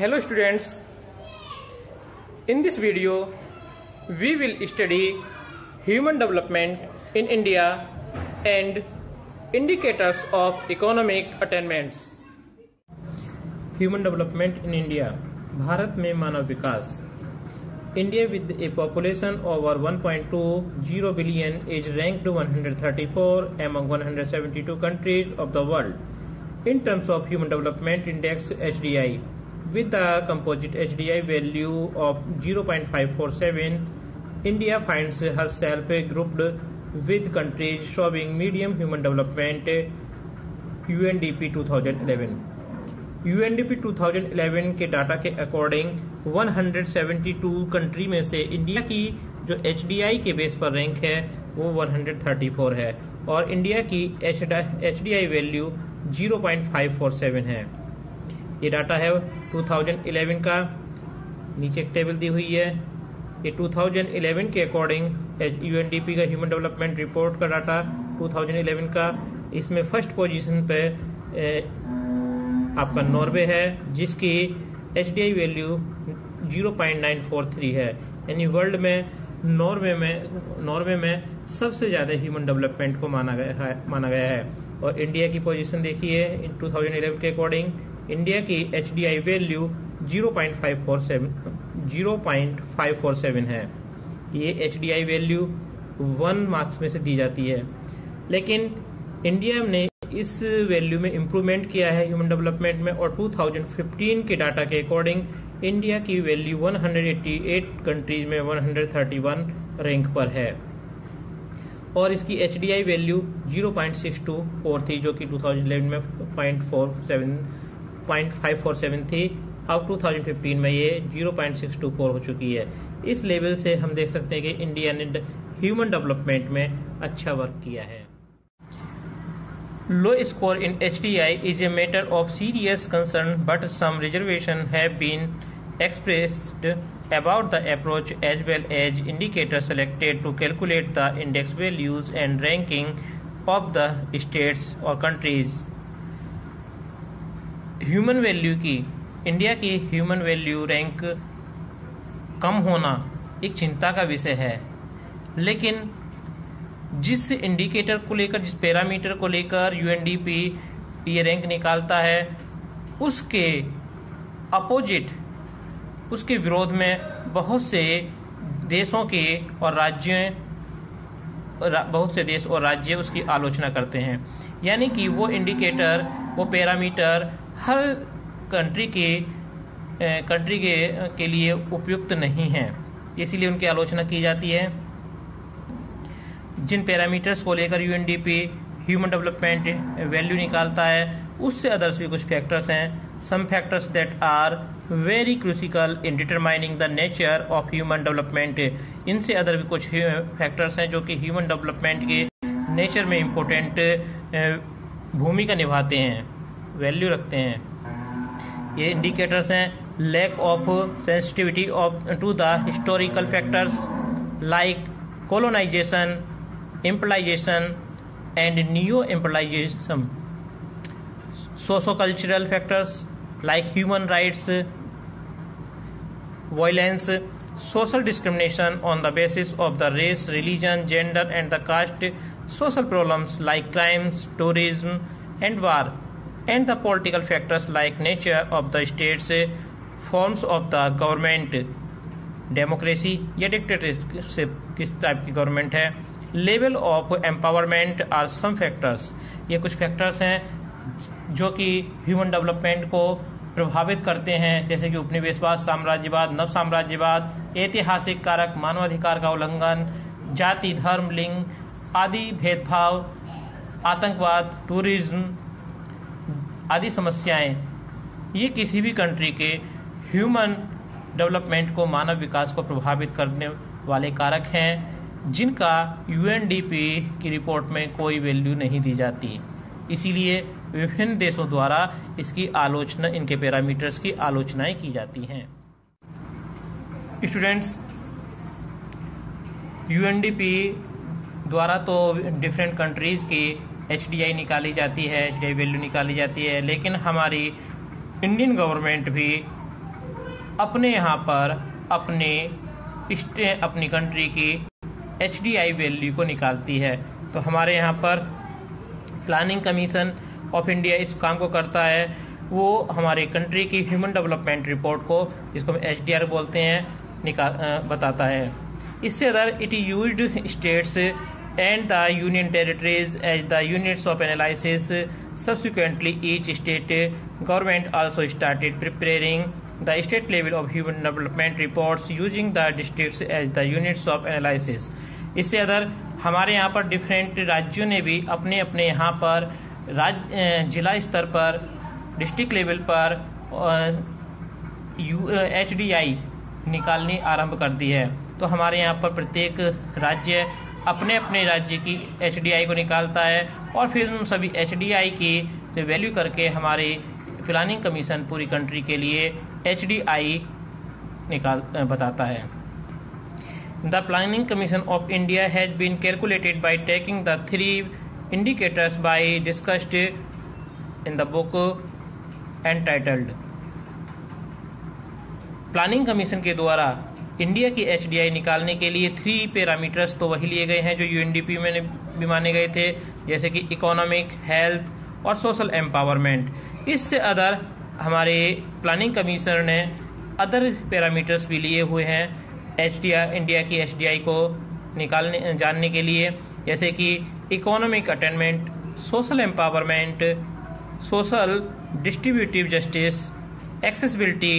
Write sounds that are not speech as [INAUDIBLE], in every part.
Hello students, in this video we will study human development in India and indicators of economic attainments. Human development in India Bharat में मानव विकास India with a population over 1.20 billion is ranked 134 among 172 countries of the world in terms of Human Development Index HDI with the composite HDI value of 0.547 India finds herself grouped with countries showing medium human development UNDP 2011 UNDP 2011 के data के according 172 country में से India की जो HDI के base पर rank है वो 134 है और इंडिया की एच वैल्यू 0.547 है ये डाटा है 2011 का। नीचे एक टेबल दी हुई है। ये 2011 के अकॉर्डिंग यूएनडीपी का ह्यूमन डेवलपमेंट रिपोर्ट का डाटा 2011 का। इसमें फ़र्स्ट पोजीशन पे ए, आपका नॉर्वे है जिसकी एचडीआई वैल्यू 0.943 है। यानी वर्ल्ड में नॉर्वे में नॉर्वे में सबसे ज़्यादा ह्यूमन डेवलपमेंट को माना गया है माना गया है। और इंडिया की पोजीशन देखिए 2011 के अकॉर्डिंग इंडिया की एचडीआई वैल्यू 0.547 0.547 है। ये एच वैल्यू वन मार्क्स में से दी जाती है। लेकिन इंडिया ने इस वैल्यू में इम्प्रूवमेंट किया है ह्यूमन डेवलपमेंट में और 2015 के डाटा के अकॉर्डिंग इंडिया की वैल्यू 188 कंट्रीज़ में 131 रैंक पर है। और इसकी एचडीआई वैल्यू 0.624 थी, जो कि 2011 में 0.47 0.547 थी। अब 2015 में ये 0.624 हो चुकी है। इस लेवल से हम देख सकते हैं कि इंडिया ने ह्यूमन डेवलपमेंट में अच्छा वर्क किया है। Low score in H D I is a matter of serious concern but some reservation have been expressed about the approach as well as indicator selected to calculate the index values and ranking of the states और countries human value की India की human value rank कम होना एक चिंता का विषय है। लेकिन जिस इंडिकेटर को लेकर, जिस पैरामीटर को लेकर यूएनडीपी ये रैंक निकालता है, उसके अपोजिट उसके विरोध में बहुत से देशों के और राज्य बहुत से देश और राज्य उसकी आलोचना करते हैं। यानी कि वो इंडिकेटर वो पैरामीटर हर कंट्री के कंट्री के के लिए उपयुक्त नहीं है। इसीलिए उनकी आलोचना की जाती है। जिन पैरामीटर्स को लेकर यूएनडीपी ह्यूमन डेवलपमेंट वैल्यू निकालता है, उससे अदर्स भी कुछ फैक्टर्स हैं। Some factors that are very crucial in determining the nature of human development इनसे अदर भी कुछ फैक्टर्स हैं जो कि ह्यूमन डेवलपमेंट के नेचर में इम्पोर्टेंट भूमिका निभाते हैं। वैल्यू रखते हैं। ये इंडिकेटर्स हैं lack of sensitivity of to the historical factors like colonisation imperialisation and new imperialisation socio cultural factors like human rights violence social discrimination on the basis of the race religion gender and the caste social problems like crimes tourism and war and the political factors like nature of the states, forms of the government, democracy या dictatorship किस type की government है level of empowerment are some factors ये कुछ factors हैं जो कि human development को प्रभावित करते हैं जैसे कि उपनिवेशवाद साम्राज्यवाद नव साम्राज्यवाद ऐतिहासिक कारक मानवाधिकार का उल्लंघन जाति धर्म लिंग आदि भेदभाव आतंकवाद टूरिज़्म आदि समस्याएँ, ये किसी भी कंट्री के ह्यूमन डेवलपमेंट को, मानव विकास को प्रभावित करने वाले कारक हैं, जिनका यूएनडीपी की रिपोर्ट में कोई वैल्यू नहीं दी जाती। इसीलिए विभिन्न देशों द्वारा इसकी आलोचना, इनके पैरामीटर्स की आलोचनाएँ की जाती हैं। स्टूडेंट्स यूएनडीपी द्वारा तो डिफरेंट कंट्रीज़ की एचडीआई निकाली जाती है HDI वैल्यू निकाली जाती है, लेकिन हमारी इंडियन गवर्नमेंट भी अपने यहाँ पर अपने अपनी कंट्री की एचडीआई वैल्यू को निकालती है। तो हमारे यहाँ पर प्लानिंग कमीशन ऑफ़ इंडिया इस काम को करता है। वो हमारे कंट्री की ह्यूमन डेवलपमेंट रिपोर्ट को, जिसको हम HDR बोलते हैं, निकाल बताता है। इससे other it use states and the union territories as the units of analysis subsequently each state government also started preparing the state level of human development reports using the districts as the units of analysis इससे other, हमारे यहाँ पर different राज्यों ने भी अपने अपने यहाँ पर राज्य जिला स्तर पर डिस्ट्रिक्ट लेवल पर यू एच डी आई निकालनी आरंभ कर दी है। तो हमारे यहाँ पर प्रत्येक राज्य अपने अपने राज्य की एचडीआई को निकालता है और फिर उन सभी एच डी आई की वैल्यू करके हमारे प्लानिंग कमीशन पूरी कंट्री के लिए एचडीआई निकाल, बताता है। The planning commission of India has been calculated by taking the three indicators by discussed in the book and titled planning commission के द्वारा इंडिया की एचडीआई निकालने के लिए थ्री पैरामीटर्स तो वही लिए गए हैं जो यूएनडीपी में भी माने गए थे, जैसे कि इकोनॉमिक हेल्थ और सोशल एम्पावरमेंट इससे अदर हमारे प्लानिंग कमीशन ने अदर पैरामीटर्स भी लिए हुए हैं एच इंडिया की एचडीआई को निकालने जानने के लिए, जैसे कि economic attainment social empowerment social distributive justice accessibility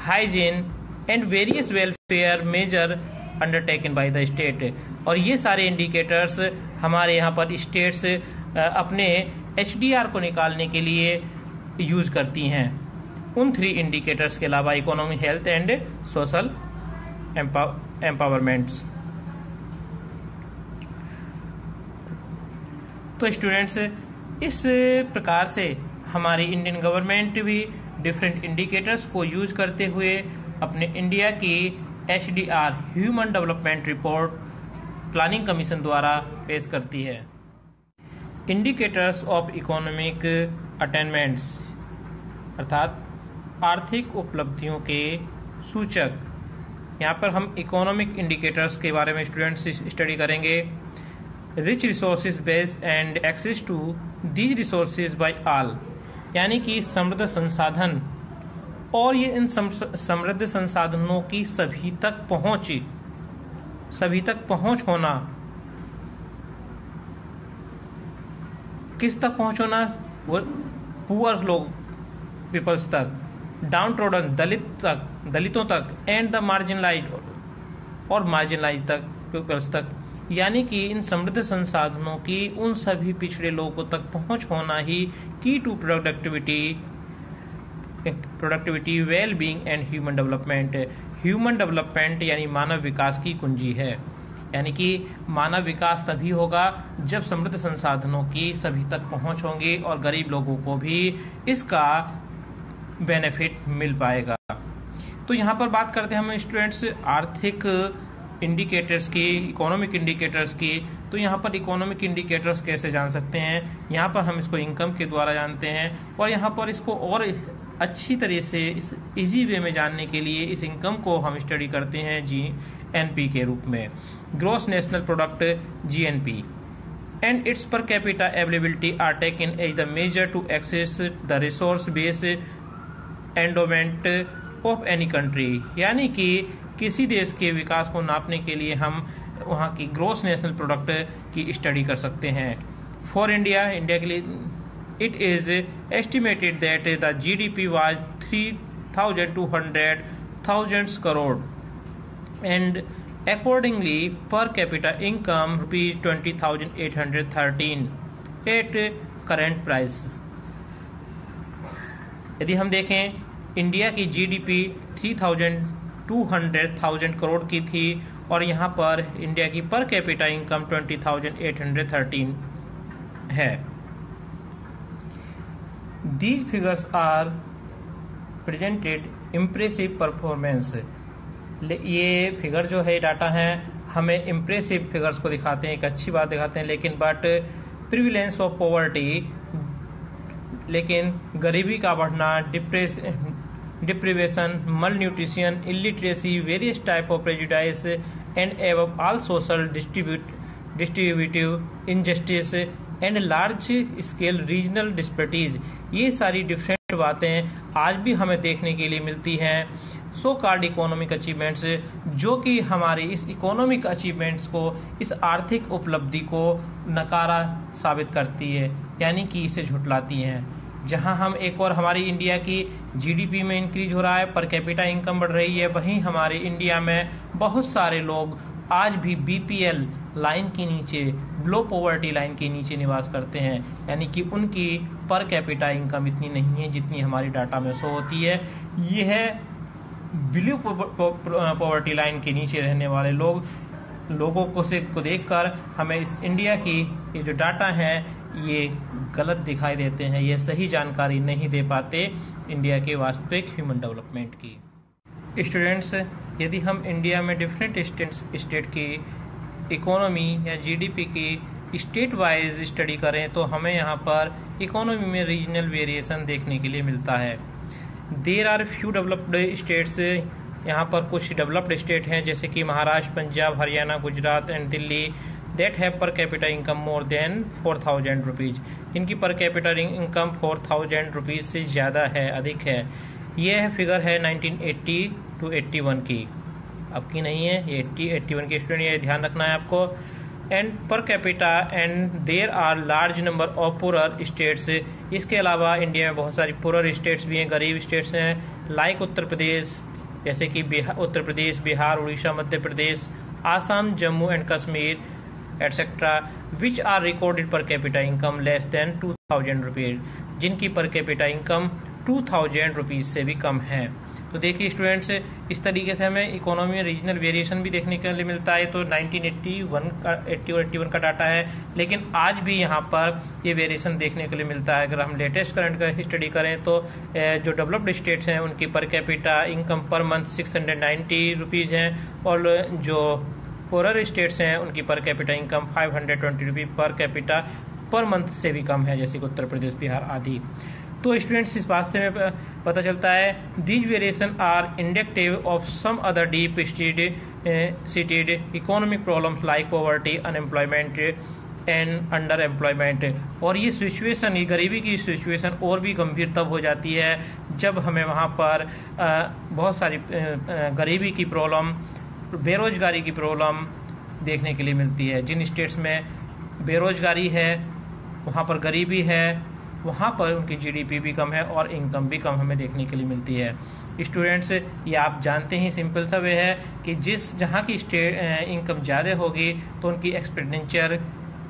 hygiene and various welfare measure undertaken by the state और ये सारे इंडिकेटर्स हमारे यहाँ पर स्टेट्स अपने एच को निकालने के लिए यूज़ करती हैं। उन थ्री इंडिकेटर्स के अलावा economic health and social empowerments तो स्टूडेंट्स इस प्रकार से हमारी इंडियन गवर्नमेंट भी डिफरेंट इंडिकेटर्स को यूज़ करते हुए अपने इंडिया की HDR, human development report, planning commission द्वारा पेश करती है। इंडिकेटर्स ऑफ़ इकोनॉमिक अटेनमेंट्स, अर्थात आर्थिक उपलब्धियों के सूचक। यहाँ पर हम इकोनॉमिक इंडिकेटर्स के बारे में स्टूडेंट्स स्टडी करेंगे। Rich resources base and access to these resources by all यानी कि समृद्ध संसाधन। और ये इन समृद्ध संसाधनों की सभी तक पहुँच, सभी तक पहुँच होना, किस तक पहुँच होना? पुअर लोग पीपल्स तक डाउन ट्रोडन दलित तक, दलितों तक एंड द मार्जिनलाइज और मार्जिनलाइज तक पीपल्स तक। यानी कि इन समृद्ध संसाधनों की उन सभी पिछड़े लोगों तक पहुँच होना ही key to productivity productivity well being and human development human development यानी मानव विकास की कुंजी है। यानी कि मानव विकास तभी होगा जब समृद्ध संसाधनों की सभी तक पहुँच होंगी और गरीब लोगों को भी इसका बेनिफिट मिल पाएगा। तो यहाँ पर बात करते हैं हम स्टूडेंट्स आर्थिक इंडिकेटर्स की इकोनॉमिक इंडिकेटर्स की। तो यहाँ पर इकोनॉमिक इंडिकेटर्स कैसे जान सकते हैं? यहाँ पर हम इसको इनकम के द्वारा जानते हैं और यहाँ पर इसको और अच्छी तरह से इस इजी वे में जानने के लिए इस इनकम को हम स्टडी करते हैं जी एनपी के रूप में। Gross national product G N P and its per capita availability are taken as the measure to access the resource base endowment of any country यानी कि किसी देश के विकास को नापने के लिए हम वहाँ की ग्रोस नेशनल प्रोडक्ट की स्टडी कर सकते हैं। फॉर इंडिया इंडिया के लिए three thousand two hundred thousand crore and accordingly per capita income rupees twenty thousand eight hundred thirteen at current price यदि हम देखें इंडिया की जीडीपी 3,200,000 करोड़ की थी और यहाँ पर इंडिया की पर कैपिटा इनकम 20,813 है। These figures are presented impressive performance ये फिगर जो है डाटा है, हमें इम्प्रेसिव फिगर्स को दिखाते हैं, एक अच्छी बात दिखाते हैं, लेकिन बट प्रिविलेंस ऑफ़ पॉवर्टी लेकिन गरीबी का बढ़ना depress deprivation malnutrition illiteracy various type of prejudice and above all social distribute distributive injustice and large scale regional disparities ये सारी डिफरेंट बातें आज भी हमें देखने के लिए मिलती हैं। सो कार्ड इकोनॉमिक अचीवमेंट्स जो कि हमारी इस इकोनॉमिक अचीवमेंट्स को, इस आर्थिक उपलब्धि को नकारा साबित करती है, यानी कि इसे झुटलाती हैं। जहाँ हम एक और हमारी इंडिया की जीडीपी में इंक्रीज हो रहा है पर कैपिटा इनकम बढ़ रही है, वहीं हमारे इंडिया में बहुत सारे लोग आज भी बीपीएल लाइन के नीचे बिलो पॉवर्टी लाइन के नीचे निवास करते हैं। यानी कि उनकी पर कैपिटा इनकम इतनी नहीं है जितनी हमारी डाटा में शो होती है। यह बिलो पॉवर्टी लाइन के नीचे रहने वाले लोग। लोगों को से, को देखकर हमें इस इंडिया की ये जो डाटा है, ये गलत दिखाई देते हैं। ये सही जानकारी नहीं दे पाते इंडिया के वास्तविक ह्यूमन डेवलपमेंट की। स्टूडेंट्स यदि हम इंडिया में डिफरेंट स्टेट स्टेट की इकोनॉमी या जीडीपी की स्टेट वाइज स्टडी करें तो हमें यहाँ पर इकोनॉमी में रीजनल वेरिएशन देखने के लिए मिलता है। There are few developed states यहाँ पर कुछ डेवलप्ड स्टेट हैं, जैसे कि Maharashtra, Punjab, Haryana, Gujarat and Delhi that have per capital income more than four thousand rupees इनकी per capital income four thousand rupees से ज़्यादा है, अधिक है। यह फिगर है 1980 टू 81 की। आपकी नहीं है, ये 80 81 की स्टूडेंट ये ध्यान रखना है आपको। And per capita and there are large number of poorer states इसके अलावा इंडिया में बहुत सारी पुरर स्टेट्स भी हैं, गरीब स्टेट्स हैं लाइक उत्तर प्रदेश, जैसे कि Bihar Uttar Pradesh, Bihar, Orissa, Madhya Pradesh, Assam, Jammu and Kashmir etcetera which are recorded per capita income less than two thousand rupees जिनकी per capita income two thousand rupees से भी कम है। तो देखिए students इस तरीके से हमें इकोनॉमी में रीजनल वेरिएशन भी देखने के लिए मिलता है। तो 1981 का 80 और 81 का डाटा है। लेकिन आज भी यहाँ पर ये वेरिएशन देखने के लिए मिलता है। अगर हम लेटेस्ट करंट का स्टडी करें तो जो डेवलप्ड स्टेट्स हैं, उनकी per capita income per month six hundred rupees हैं। और जो पोरर स्टेट्स हैं, उनकी per capita income five hundred twenty rupee per capita per month से भी कम है, जैसे कि उत्तर प्रदेश, बिहार आदि। तो स्टूडेंट्स इस बात से पता चलता है these variation are indicative of some other deep seated economic problem like poverty unemployment and under employment और ये सिचुएशन ये गरीबी की सिचुएशन और भी गंभीर तब हो जाती है जब हमें वहाँ पर बहुत सारी गरीबी की प्रॉब्लम बेरोजगारी की प्रॉब्लम देखने के लिए मिलती है। जिन स्टेट्स में बेरोजगारी है, वहाँ पर गरीबी है वहाँ पर उनकी जीडीपी भी कम है और इनकम भी कम हमें देखने के लिए मिलती है। स्टूडेंट्स ये आप जानते ही सिंपल सा वे है कि जिस जहाँ की इनकम ज़्यादा होगी तो उनकी एक्सपेंडिचर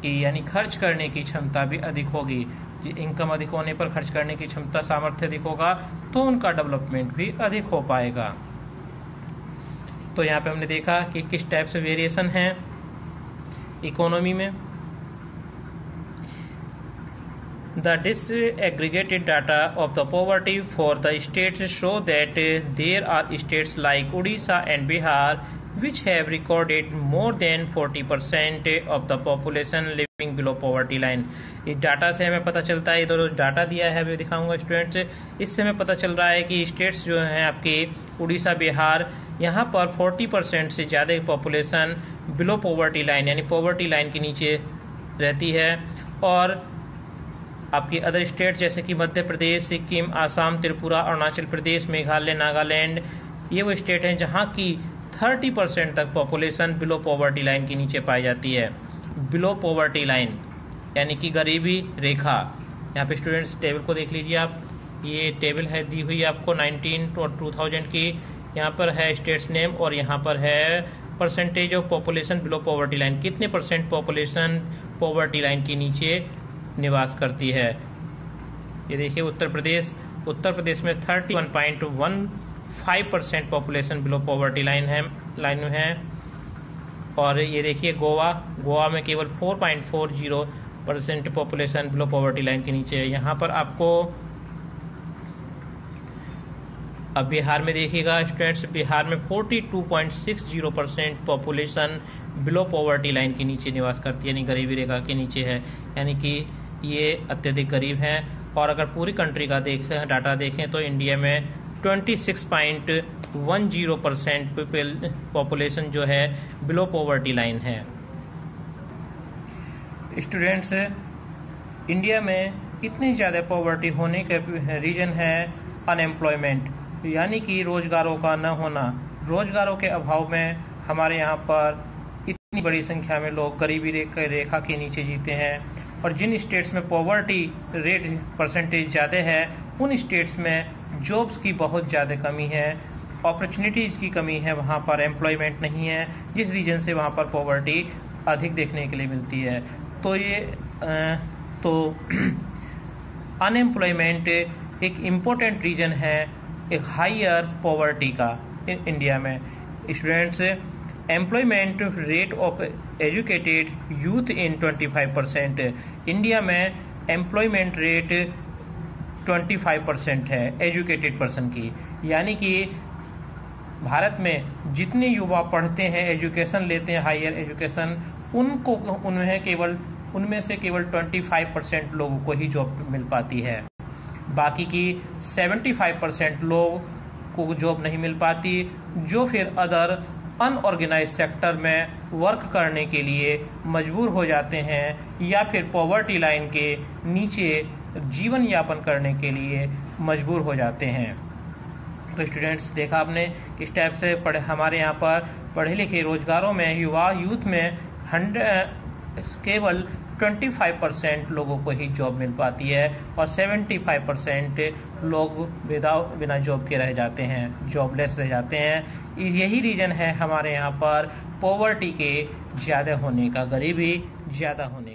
की यानी खर्च करने की क्षमता भी अधिक होगी। इनकम अधिक होने पर खर्च करने की क्षमता, सामर्थ्य अधिक होगा तो उनका डेवलपमेंट भी अधिक हो पाएगा। तो यहाँ पे हमने देखा कि किस टाइप से वेरिएशन है। इकोनॉमी में The disaggregated data of the poverty for the states show that there are states like Odisha and Bihar which have recorded more than 40% of the population living below poverty line. इस data से हमें पता चलता है इधर data दिया है अभी दिखाऊँगा स्टूडेंट्स इससे हमें पता चल रहा है कि स्टेट्स जो हैं आपके उड़ीसा बिहार यहाँ पर 40 परसेंट से ज़्यादा पॉपुलेशन बिलो पॉवर्टी लाइन यानी पॉवर्टी लाइन के नीचे रहती है और आपकी अदर स्टेट जैसे कि मध्य प्रदेश, सिक्किम, आसाम, त्रिपुरा, अरुणाचल प्रदेश, मेघालय, नागालैंड, ये वो स्टेट हैं जहाँ की 30 परसेंट तक पॉपुलेशन बिलो पॉवर्टी लाइन के नीचे पाई जाती है। बिलो पॉवर्टी लाइन यानी कि गरीबी रेखा। यहाँ पे स्टूडेंट्स टेबल को देख लीजिए आप। ये टेबल है दी हुई आपको 19 और 2000 की। यहाँ पर है स्टेट्स नेम और यहाँ पर है percentage of population below poverty line कितने परसेंट पॉपुलेशन पॉवर्टी लाइन के नीचे निवास करती है। ये देखिए उत्तर प्रदेश। उत्तर प्रदेश में 31.15 percent population below poverty line है लाइन में है और ये देखिए गोवा। गोवा में केवल 4.40 percent population below poverty line के नीचे है। यहाँ पर आपको अब बिहार में देखिएगा स्टूडेंट्स बिहार में 42.60 percent population below poverty line के नीचे निवास करती है, यानी गरीबी रेखा के नीचे है। यानी कि ये अत्यधिक गरीब हैं। और अगर पूरी कंट्री का देखें डाटा देखें तो इंडिया में 26.10 परसेंट पॉपुलेशन जो है बिलो पॉवर्टी लाइन है। स्टूडेंट्स इंडिया में इतनी ज़्यादा पॉवर्टी होने के रीजन है अनएम्प्लॉयमेंट यानी कि रोजगारों का न होना। रोजगारों के अभाव में हमारे यहाँ पर इतनी बड़ी संख्या में लोग गरीबी रेखा के नीचे जीते हैं। और जिन स्टेट्स में पॉवर्टी रेट परसेंटेज ज़्यादा है, उन स्टेट्स में जॉब्स की बहुत ज़्यादा कमी है अपॉर्चुनिटीज़ की कमी है, वहाँ पर एम्प्लॉयमेंट नहीं है, जिस रीजन से वहाँ पर पॉवर्टी अधिक देखने के लिए मिलती है। तो ये तो [CLEARS THROAT] अनएम्प्लॉयमेंट एक इम्पोर्टेंट रीजन है, एक हाइयर पॉवर्टी का इंडिया में। Students employment rate of educated youth in 25 percent India में एम्प्लॉयमेंट रेट 25 परसेंट है एजुकेटेड पर्सन की। यानी कि भारत में जितने युवा पढ़ते हैं एजुकेशन लेते हैं हायर एजुकेशन उनको, उन्हें केवल, उनमें से केवल 25 परसेंट लोगों को ही जॉब मिल पाती है। बाकी की 75 परसेंट लोग को जॉब नहीं मिल पाती, जो फिर अदर अनऑर्गेनाइज सेक्टर में वर्क करने के लिए मजबूर हो जाते हैं या फिर पॉवर्टी लाइन के नीचे जीवन यापन करने के लिए मजबूर हो जाते हैं। तो स्टूडेंट्स देखा आपने किस टाइप से पढ़े, हमारे यहाँ पर पढ़े लिखे रोजगारों में, युवा यूथ में हंड्रेड केवल 25 परसेंट लोगों को ही जॉब मिल पाती है और 75 परसेंट लोग विदाउट बिना जॉब के रह जाते हैं जॉबलेस रह जाते हैं। यही रीजन है हमारे यहाँ पर पॉवर्टी के ज़्यादा होने का, गरीबी ज़्यादा होने